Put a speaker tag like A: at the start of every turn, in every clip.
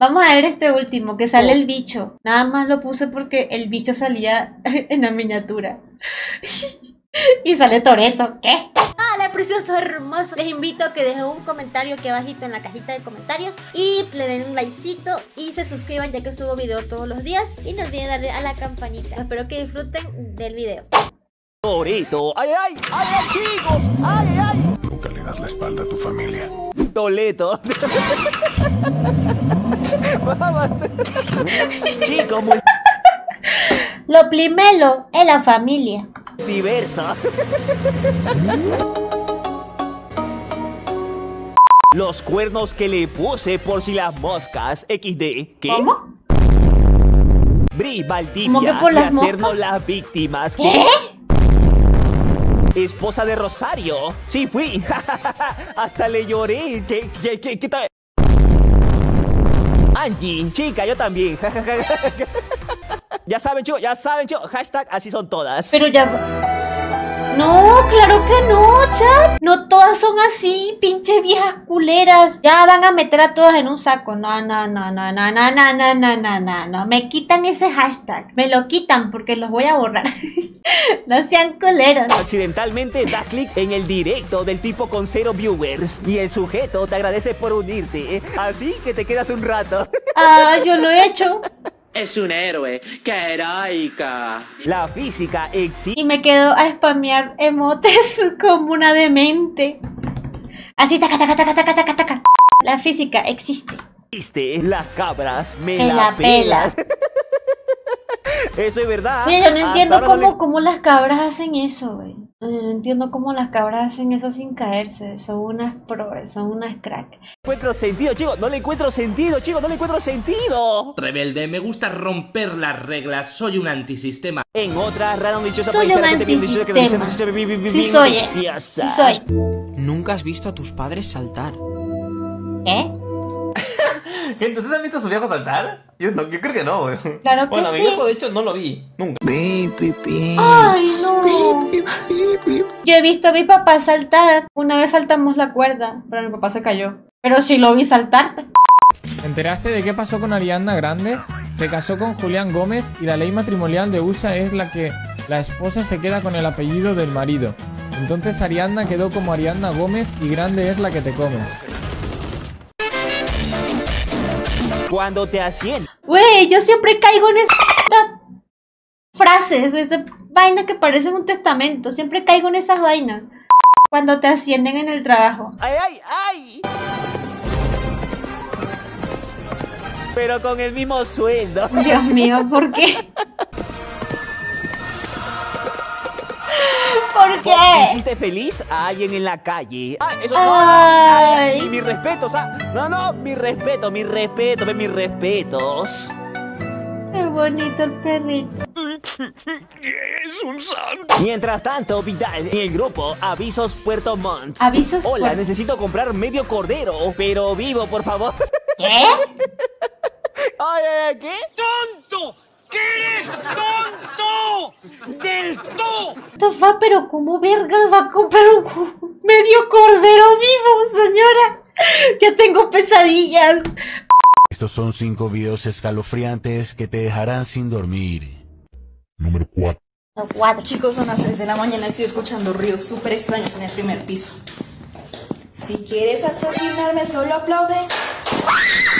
A: Vamos a ver este último, que sale el bicho. Nada más lo puse porque el bicho salía en la miniatura. y sale Toreto. ¿Qué? Hola, precioso, hermoso. Les invito a que dejen un comentario aquí abajito en la cajita de comentarios. Y le den un likecito y se suscriban ya que subo video todos los días. Y no olviden darle a la campanita. Espero que disfruten del video.
B: Toreto, ay, ay, ay, ay, chicos, ay, ay.
C: Le das la espalda a tu familia.
B: Toleto. Vamos. Chico, muy
A: Lo primero es la familia.
B: diverso. Los cuernos que le puse por si las moscas. XD. ¿Qué?
A: ¿Cómo?
B: Bri Valdivia.
A: ¿Cómo que por
B: y
A: las
B: hacernos
A: moscas?
B: las víctimas.
A: ¿Qué?
B: Esposa de Rosario. Sí, fui. Hasta le lloré. ¿Qué, tal? Angie, chica, yo también. ya saben, chicos, ya saben, chicos. Hashtag así son todas.
A: Pero ya... No, claro que no, chat. No todas son así, pinches viejas culeras. Ya van a meter a todas en un saco. No, no, no, no, no, no, no, no, no, no, no, no. Me quitan ese hashtag. Me lo quitan porque los voy a borrar. no sean culeros.
B: Accidentalmente das clic en el directo del tipo con cero viewers y el sujeto te agradece por unirte. ¿eh? Así que te quedas un rato.
A: Ah, yo lo he hecho.
D: Es un héroe. ¡Qué heroica!
B: La física existe.
A: Y me quedo a spamear emotes como una demente. Así, taca, taca, taca, taca, taca, taca. La física existe.
B: Las cabras me la,
A: la pela.
B: Eso es verdad.
A: Oye, yo no entiendo cómo,
B: le-
A: cómo las cabras hacen eso, güey. No entiendo cómo las cabras hacen eso sin caerse. Son unas pro, son unas crack.
B: encuentro sentido, chicos. No le encuentro sentido, chicos. No le encuentro sentido.
E: Rebelde, me gusta romper las reglas, soy un antisistema.
B: En otra random dichosa
A: Soy un antisistema. Sí soy, eh. Sí soy.
F: Nunca has visto a tus padres saltar.
A: ¿Qué?
G: Gente, ¿ustedes han visto a su viejo saltar? Yo, no, yo creo que no, güey.
A: Claro que
G: Bueno, mi
A: sí.
G: viejo de hecho no lo vi, nunca.
A: Ay, no. Yo he visto a mi papá saltar. Una vez saltamos la cuerda, pero mi papá se cayó. Pero sí lo vi saltar.
H: ¿Te enteraste de qué pasó con Ariana Grande? Se casó con Julián Gómez y la ley matrimonial de USA es la que la esposa se queda con el apellido del marido. Entonces Ariana quedó como Ariana Gómez y Grande es la que te comes.
B: Cuando te ascienden.
A: Güey, yo siempre caigo en esas frases, esas vainas que parecen un testamento. Siempre caigo en esas vainas. Cuando te ascienden en el trabajo.
B: ¡Ay, ay, ay! Pero con el mismo sueldo.
A: Dios mío, ¿por qué? qué?
B: hiciste feliz a alguien en la calle? Ah, eso no, no.
A: Ay.
B: Ay, y mis respetos, ah. No, no, mi respeto, mi respeto, ve mis respetos.
A: Qué bonito el perrito.
B: Mientras tanto, Vidal, en el grupo Avisos Puerto Montt.
A: Avisos
B: Hola,
A: Puerto-
B: necesito comprar medio cordero, pero vivo, por favor.
A: ¿Qué?
B: Ay, ay, ay, ¿qué?
A: Tafa, pero ¿cómo vergas va a comprar un medio cordero vivo, señora? Ya tengo pesadillas.
C: Estos son cinco videos escalofriantes que te dejarán sin dormir. Número 4.
A: No, cuatro.
I: Chicos, son las 3 de la mañana, estoy escuchando ríos súper extraños en el primer piso. Si quieres asesinarme, solo aplaude.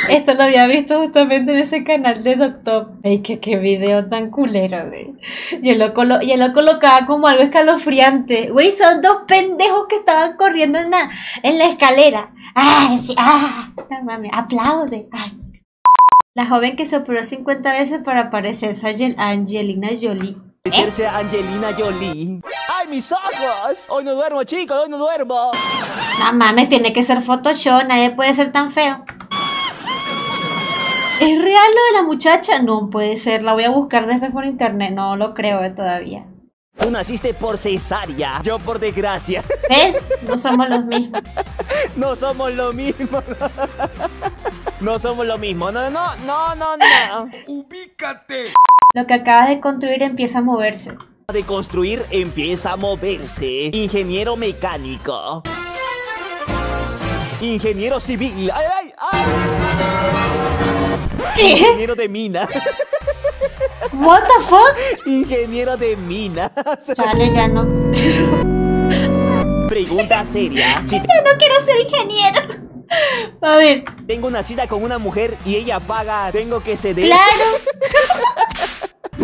A: Esto lo había visto justamente en ese canal de Doctor. Ay, que qué video tan culero, güey. Y él lo, colo- y él lo colocaba como algo escalofriante. Güey, son dos pendejos que estaban corriendo en la, en la escalera. ¡Ah! Sí, ¡Ah! No mames, aplaude. Ay, sí. La joven que se operó 50 veces para parecerse a Angel- a Angelina Jolie.
B: Parecerse a Angelina Jolie. ¡Ay, mis ojos! Hoy no duermo, chicos, hoy no duermo.
A: No mames, tiene que ser Photoshop, nadie puede ser tan feo. ¿Es real lo de la muchacha? No puede ser, la voy a buscar después por internet, no lo creo todavía.
B: Tú naciste por cesárea, yo por desgracia.
A: ¿Ves? No somos los mismos.
B: No somos lo mismo. No somos lo mismo. No, no, no, no, no.
A: Lo que acabas de construir empieza a moverse.
B: De construir empieza a moverse. Ingeniero mecánico. Ingeniero civil. ¡Ay, ay, ay!
A: ¿Qué?
B: Ingeniero de mina.
A: What the fuck?
B: Ingeniero de mina.
A: Chale, ya no.
B: Pregunta seria. Si
A: Ya no quiero ser ingeniero. A ver,
B: tengo una cita con una mujer y ella paga, tengo que ceder.
A: claro.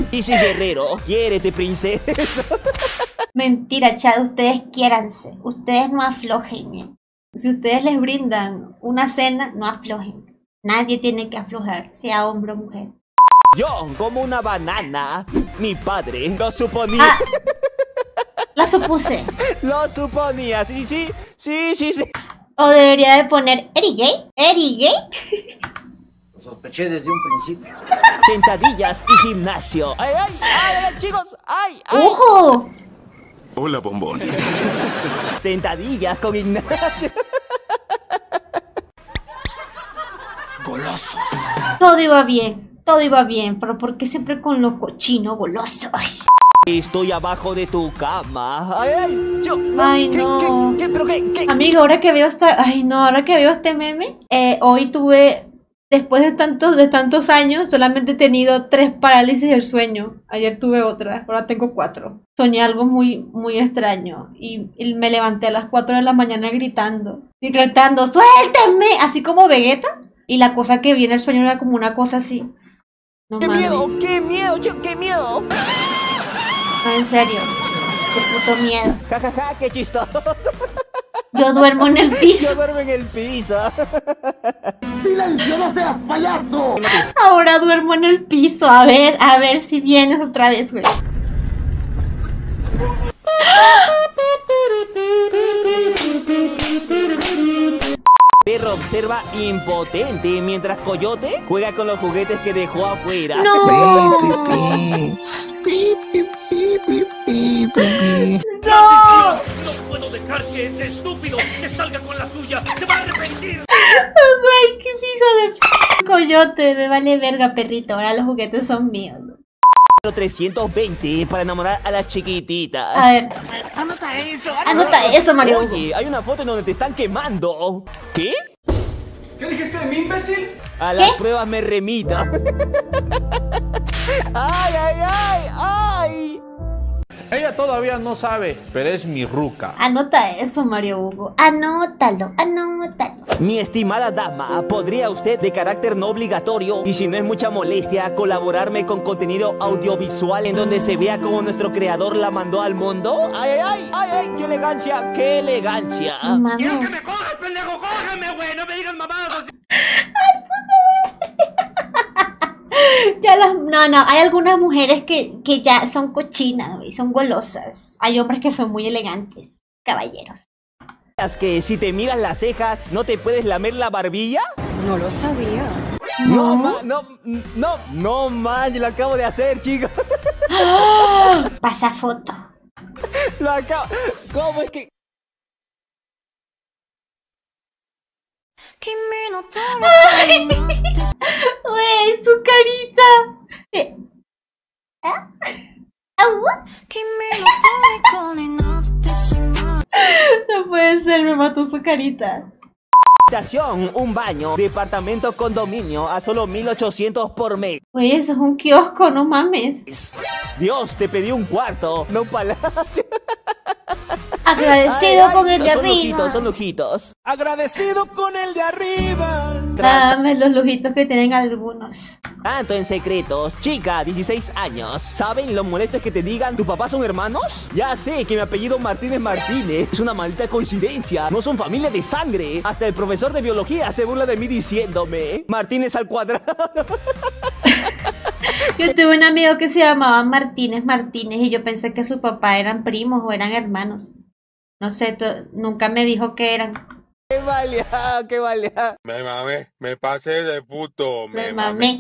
B: Y si guerrero, quiérete, princesa.
A: Mentira, Chad, ustedes quiéranse. Ustedes no aflojen. Si ustedes les brindan una cena, no aflojen. Nadie tiene que aflojar, sea hombre o mujer.
B: Yo como una banana. Mi padre lo suponía.
A: Ah. La supuse.
B: Lo suponía, sí, sí. Sí, sí, sí.
A: O debería de poner Eri gay. Eri gay.
J: Lo sospeché desde un principio.
B: Sentadillas y gimnasio. ¡Ay, ay! ¡Ay, ay, chicos! ¡Ay, ay!
A: ¡Ojo!
C: Hola, bombón.
B: Sentadillas con Ignacio.
A: Todo iba bien. Todo iba bien. Pero ¿por qué siempre con lo cochino goloso? Ay.
B: Estoy abajo de tu cama. ¡Ay, ay! Yo,
A: Ay,
B: ¿qué,
A: no.
B: ¿Qué, qué, pero qué, qué?
A: Amigo, ahora que veo esta. Ay, no, ahora que veo este meme. eh, hoy tuve. Después de tantos, de tantos años, solamente he tenido tres parálisis del sueño. Ayer tuve otra, ahora tengo cuatro. Soñé algo muy, muy extraño. Y, y me levanté a las 4 de la mañana gritando. Y gritando, ¡suéltenme! Así como Vegeta. Y la cosa que vi en el sueño era como una cosa así. No
B: ¡Qué
A: mames.
B: miedo! ¡Qué miedo! yo- ¡Qué miedo!
A: No, en serio. Qué puto miedo.
B: ¡Ja, ja, ja! ¡Qué chistoso!
A: Yo duermo en el
B: Yo
A: piso.
B: duermo en el piso.
A: Ahora duermo en el piso. A ver, a ver si vienes otra vez, güey.
B: Perro observa impotente mientras Coyote juega con los juguetes que dejó afuera.
A: ¡No! ¡No!
E: No puedo dejar que ese estúpido se salga con la suya. Se va a arrepentir.
A: ¡Ay, qué hijo de p coyote! Me vale verga, perrito. Ahora los juguetes son míos.
B: 320 para enamorar a las chiquititas.
A: A ver. Anota eso, anota eso, Mario.
B: Oye, hay una foto en donde te están quemando. ¿Qué?
H: ¿Qué dijiste de mí, imbécil?
B: A las
A: ¿Qué?
B: pruebas me remita. ¡Ay, ay, ay! ¡Ay!
K: Ella todavía no sabe, pero es mi ruca.
A: Anota eso, Mario Hugo. Anótalo, anótalo.
B: Mi estimada dama, ¿podría usted de carácter no obligatorio y si no es mucha molestia colaborarme con contenido audiovisual en donde se vea como nuestro creador la mandó al mundo? ¡Ay, ay, ay! ¡Ay, ay! ¡Qué elegancia! ¡Qué elegancia!
A: Mames.
E: me cojas, pendejo! ¡Cógeme, güey! ¡No me digas mamadas!
A: Ya las, no, no, hay algunas mujeres que, que ya son cochinas, güey, son golosas. Hay hombres que son muy elegantes, caballeros.
B: ¿Es que si te miras las cejas no te puedes lamer la barbilla?
I: No lo sabía.
B: No, ma, no, no, no, man, yo lo acabo de hacer, chicos.
A: Pasa foto.
B: Lo acabo. ¿Cómo es que.?
A: Güey, su carita. Eh, ¿ah? ¿Au? No puede ser, me mató su carita.
B: Habitación, un baño, departamento condominio a solo 1800 por mes.
A: Güey, eso es un kiosco, no mames.
B: Dios, te pedí un cuarto, no un palacio.
A: Agradecido
B: Ay, ay,
A: con el de
B: Son
A: arriba.
B: lujitos, son lujitos.
K: Agradecido con el de arriba.
A: Dame los lujitos que tienen algunos.
B: Tanto en secretos. Chica, 16 años. ¿Saben lo molesto es que te digan, ¿tu papá son hermanos? Ya sé que mi apellido Martínez Martínez. Es una maldita coincidencia. No son familia de sangre. Hasta el profesor de biología se burla de mí diciéndome, Martínez al cuadrado.
A: Yo tuve un amigo que se llamaba Martínez Martínez y yo pensé que su papá eran primos o eran hermanos. No sé, nunca me dijo que eran.
B: ¡Qué valía! ¡Qué valía!
K: Me mamé, me pasé de puto,
A: Me mamé.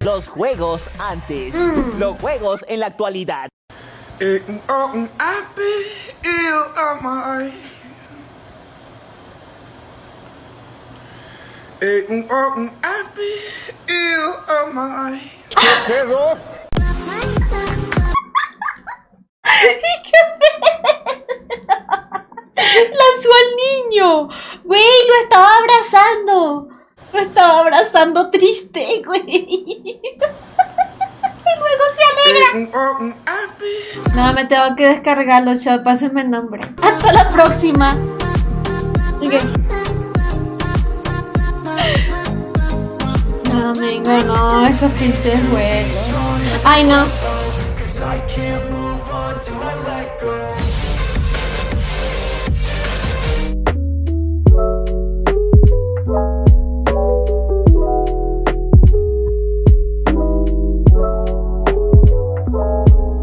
B: Los juegos antes.
A: Mm.
B: Los juegos en la actualidad.
A: Lanzó al niño. Güey, lo estaba abrazando. Lo estaba abrazando triste. Güey. Y luego se alegra. No, me tengo que descargarlo, chat. Pásenme el nombre. Hasta la próxima. Ok. No, amigo, no. Esos pinches juegos. Ay, no.